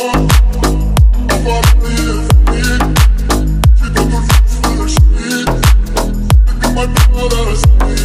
I'm not gonna lie, I'm not gonna lie, I'm not gonna